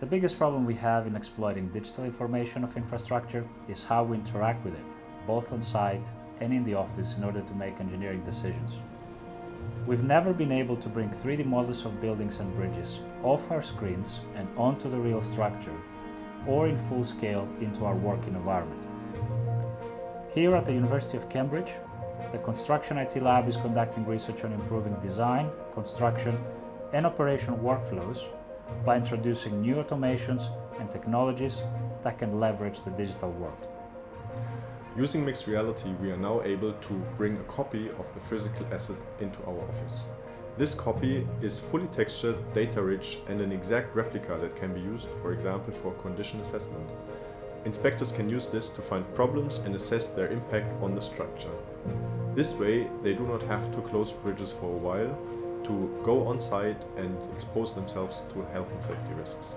The biggest problem we have in exploiting digital information of infrastructure is how we interact with it, both on site and in the office in order to make engineering decisions. We've never been able to bring 3D models of buildings and bridges off our screens and onto the real structure, or in full scale into our working environment. Here at the University of Cambridge, the Construction IT Lab is conducting research on improving design, construction, and operation workflows by introducing new automations and technologies that can leverage the digital world. Using mixed reality, we are now able to bring a copy of the physical asset into our office. This copy is fully textured, data rich, and an exact replica that can be used, for example, for condition assessment. Inspectors can use this to find problems and assess their impact on the structure. This way, they do not have to close bridges for a while, to go on site and expose themselves to health and safety risks.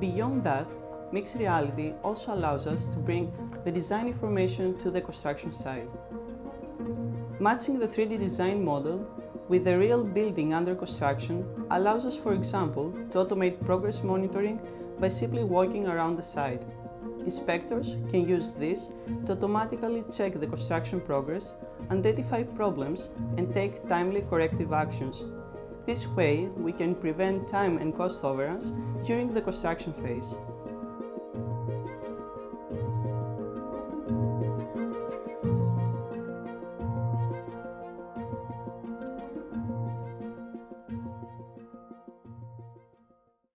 Beyond that, mixed reality also allows us to bring the design information to the construction site. Matching the 3D design model with the real building under construction allows us, for example, to automate progress monitoring by simply walking around the site. Inspectors can use this to automatically check the construction progress, identify problems, and take timely corrective actions. This way, we can prevent time and cost overruns during the construction phase.